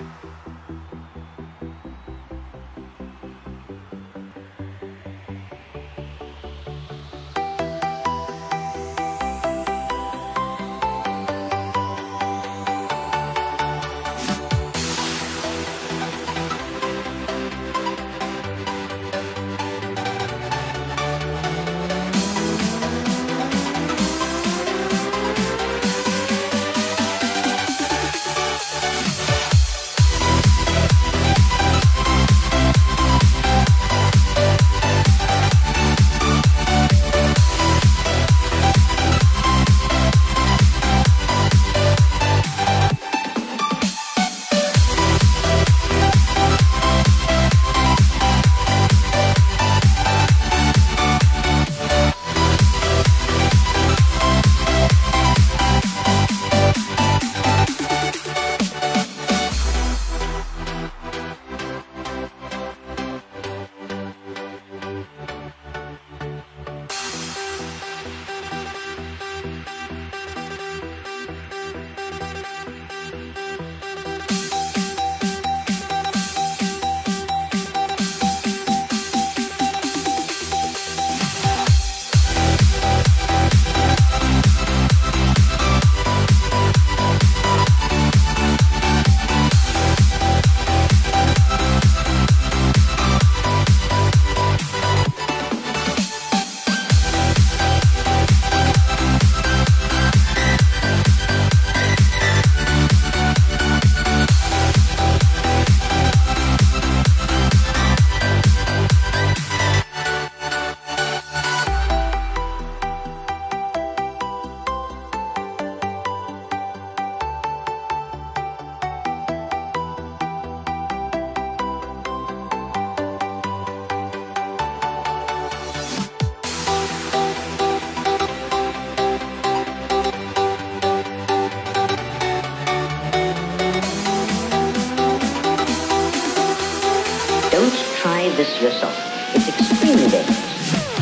うん。this yourself. It's extremely dangerous.